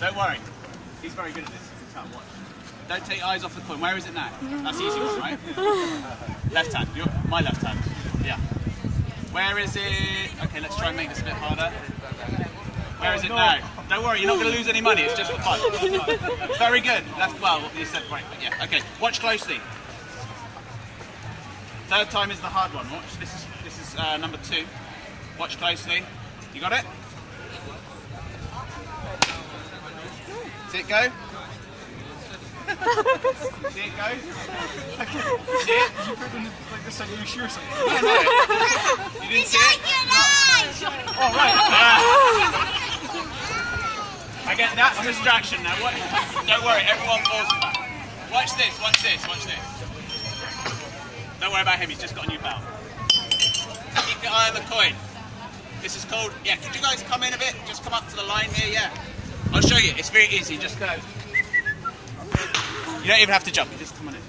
Don't worry. He's very good at this. Come, watch. Don't take your eyes off the coin. Where is it now? That's the easy one, right? left hand. Your, my left hand. Yeah. Where is it? Okay, let's try and make this a bit harder. Where is it now? Don't worry, you're not going to lose any money. It's just for fun. Very good. Left. Well, you said right, but yeah. Okay. Watch closely. Third time is the hard one. Watch. This is this is uh, number two. Watch closely. You got it? See it go? See it go? See it? You put them like this on your shoe or something. No, no. You didn't see it? Oh, right. Ah. I get that's distraction now. What? Don't worry, everyone falls for that. Watch this, watch this, watch this. Don't worry about him, he's just got a new belt. Keep your eye on the coin. This is called, yeah, could you guys come in a bit? Just come up to the line here, yeah. I'll show you, it's very easy, just go. You don't even have to jump, you just come on in.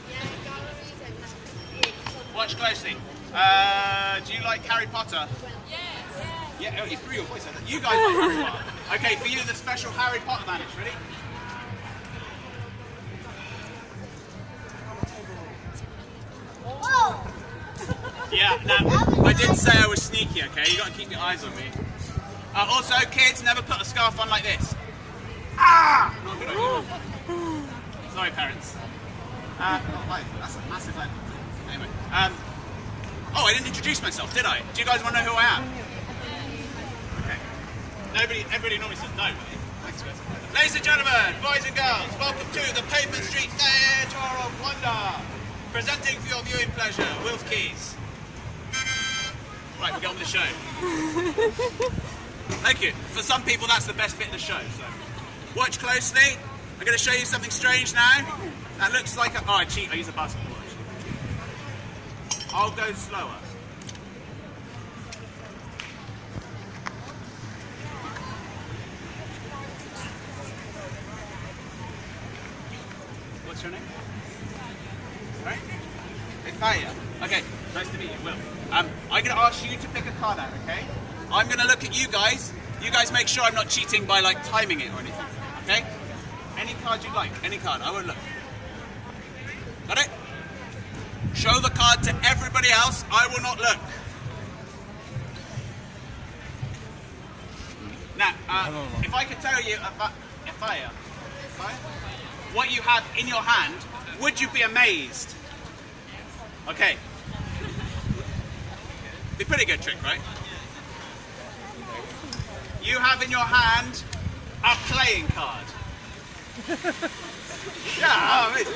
Watch closely. Uh, do you like Harry Potter? Yes. Yeah, oh, you threw your voice that. You guys like Harry Potter. Okay, for you, the special Harry Potter vanish. Ready? Yeah, now, I did say I was sneaky, okay? you got to keep your eyes on me. Uh, also, kids, never put a scarf on like this. Ah! Not good idea. Sorry, parents. Uh, oh, that's a massive lead. Anyway, um, oh, I didn't introduce myself, did I? Do you guys want to know who I am? Okay. Nobody, everybody normally says no. Ladies and gentlemen, boys and girls, welcome to the Pavement Street Theatre of Wonder. Presenting for your viewing pleasure, Wilf Keys. Right, we get on with the show. Thank you. For some people, that's the best bit of the show. So, watch closely. I'm going to show you something strange now. That looks like a. Oh, I cheat. I use a basketball. I'll go slower. What's your name? Right? Ithaya. Okay, nice to meet you, Will. Um, I'm going to ask you to pick a card out, okay? I'm going to look at you guys. You guys make sure I'm not cheating by like timing it or anything, okay? Any card you like, any card. I won't look. Got it? Show the card to everybody else. I will not look. Now, uh, if I could tell you about fire what you have in your hand, would you be amazed? Okay. Be a pretty good trick, right? You have in your hand a playing card. yeah, amazing.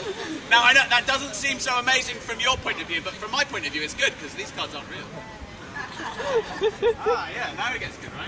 Now I know that doesn't seem so amazing from your point of view, but from my point of view, it's good because these cards aren't real. ah, yeah, now it gets good, right?